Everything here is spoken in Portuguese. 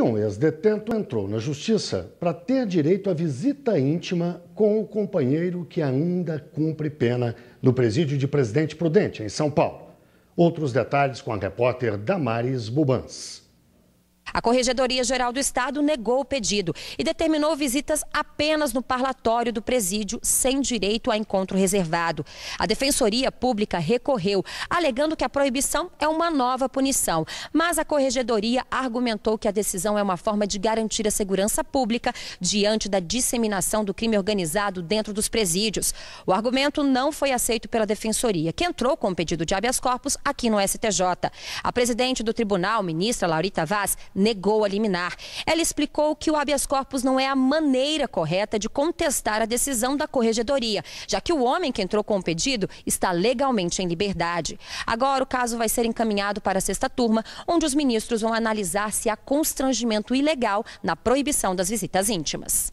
E um ex-detento entrou na justiça para ter direito à visita íntima com o companheiro que ainda cumpre pena no presídio de Presidente Prudente, em São Paulo. Outros detalhes com a repórter Damares Bubans. A Corregedoria Geral do Estado negou o pedido e determinou visitas apenas no parlatório do presídio, sem direito a encontro reservado. A Defensoria Pública recorreu, alegando que a proibição é uma nova punição. Mas a Corregedoria argumentou que a decisão é uma forma de garantir a segurança pública diante da disseminação do crime organizado dentro dos presídios. O argumento não foi aceito pela Defensoria, que entrou com o pedido de habeas corpus aqui no STJ. A presidente do tribunal, ministra Laurita Vaz, negou a liminar. Ela explicou que o habeas corpus não é a maneira correta de contestar a decisão da corregedoria, já que o homem que entrou com o pedido está legalmente em liberdade. Agora o caso vai ser encaminhado para a sexta turma, onde os ministros vão analisar se há constrangimento ilegal na proibição das visitas íntimas.